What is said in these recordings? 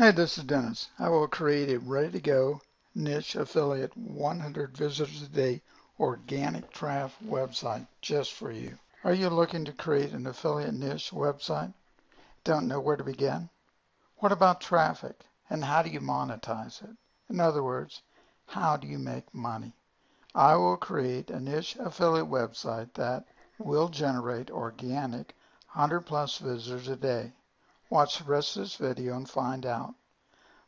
Hey, this is Dennis. I will create a ready to go niche affiliate 100 visitors a day organic traffic website just for you. Are you looking to create an affiliate niche website? Don't know where to begin? What about traffic and how do you monetize it? In other words, how do you make money? I will create a niche affiliate website that will generate organic 100 plus visitors a day. Watch the rest of this video and find out.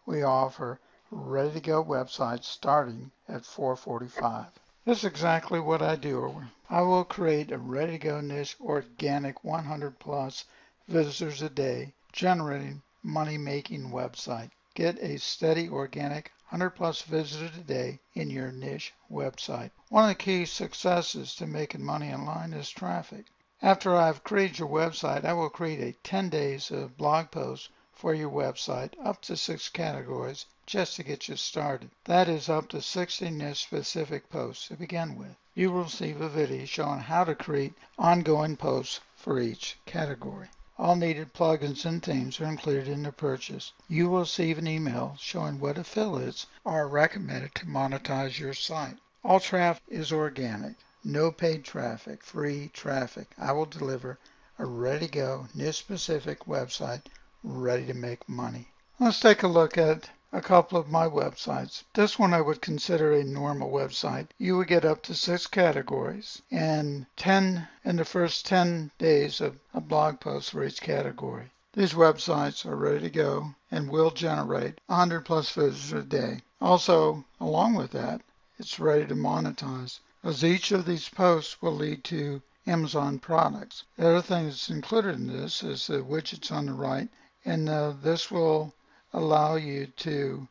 We offer ready to go websites starting at 445. This is exactly what I do. I will create a ready to go niche organic 100 plus visitors a day generating money making website. Get a steady organic 100 plus visitors a day in your niche website. One of the key successes to making money online is traffic. After I've created your website, I will create a 10 days of blog posts for your website, up to six categories, just to get you started. That is up to 60 niche specific posts to begin with. You will receive a video showing how to create ongoing posts for each category. All needed plugins and themes are included in the purchase. You will receive an email showing what affiliates are recommended to monetize your site. All traffic is organic. No paid traffic, free traffic. I will deliver a ready to go, niche specific website ready to make money. Let's take a look at a couple of my websites. This one I would consider a normal website. You would get up to six categories and 10 in the first 10 days of a blog post for each category. These websites are ready to go and will generate 100 plus visitors a day. Also, along with that, it's ready to monetize as each of these posts will lead to Amazon products. The other thing that's included in this is the widgets on the right, and uh, this will allow you to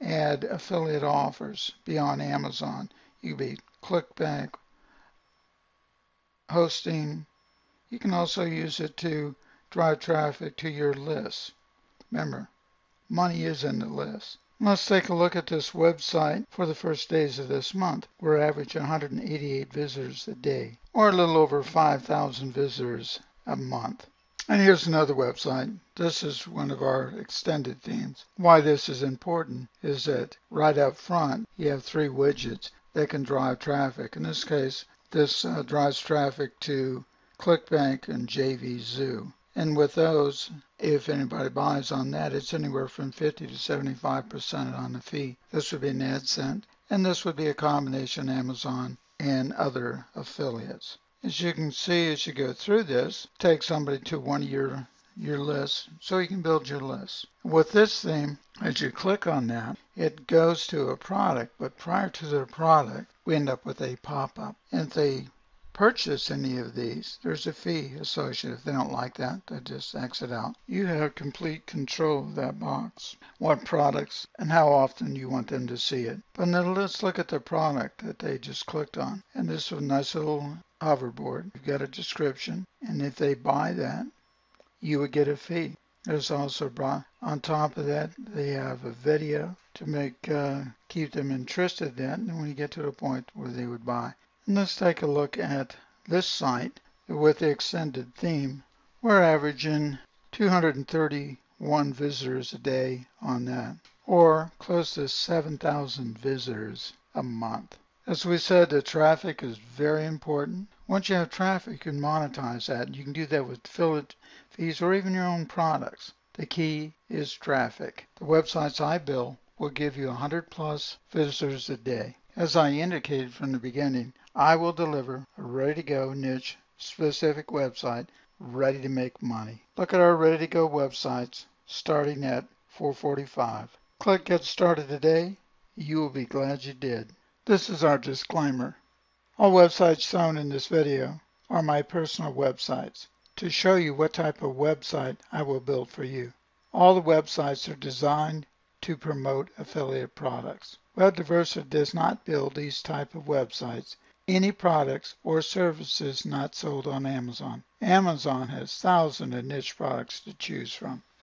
add affiliate offers beyond Amazon. You can be ClickBank, hosting. You can also use it to drive traffic to your list. Remember, money is in the list. Let's take a look at this website for the first days of this month. We're averaging 188 visitors a day, or a little over 5,000 visitors a month. And here's another website. This is one of our extended themes. Why this is important is that right up front, you have three widgets that can drive traffic. In this case, this uh, drives traffic to ClickBank and JVZoo. And with those, if anybody buys on that, it's anywhere from 50 to 75% on the fee. This would be an AdSense, and this would be a combination Amazon and other affiliates. As you can see, as you go through this, take somebody to one of your your lists so you can build your list. With this theme, as you click on that, it goes to a product, but prior to the product, we end up with a pop-up. And if they purchase any of these, there's a fee associated. If they don't like that, they just exit out. You have complete control of that box, what products and how often you want them to see it. But now let's look at the product that they just clicked on. And this is a nice little hoverboard. You've got a description. And if they buy that, you would get a fee. There's also brought on top of that, they have a video to make uh, keep them interested then when you get to the point where they would buy. Let's take a look at this site with the extended theme. We're averaging 231 visitors a day on that, or close to 7,000 visitors a month. As we said, the traffic is very important. Once you have traffic, you can monetize that. You can do that with affiliate fees or even your own products. The key is traffic. The websites I build will give you 100 plus visitors a day. As I indicated from the beginning, I will deliver a ready to go niche specific website ready to make money. Look at our ready to go websites starting at 445. Click get started today. You will be glad you did. This is our disclaimer. All websites shown in this video are my personal websites to show you what type of website I will build for you. All the websites are designed to promote affiliate products. Web Diversity does not build these type of websites any products or services not sold on Amazon. Amazon has thousands of niche products to choose from.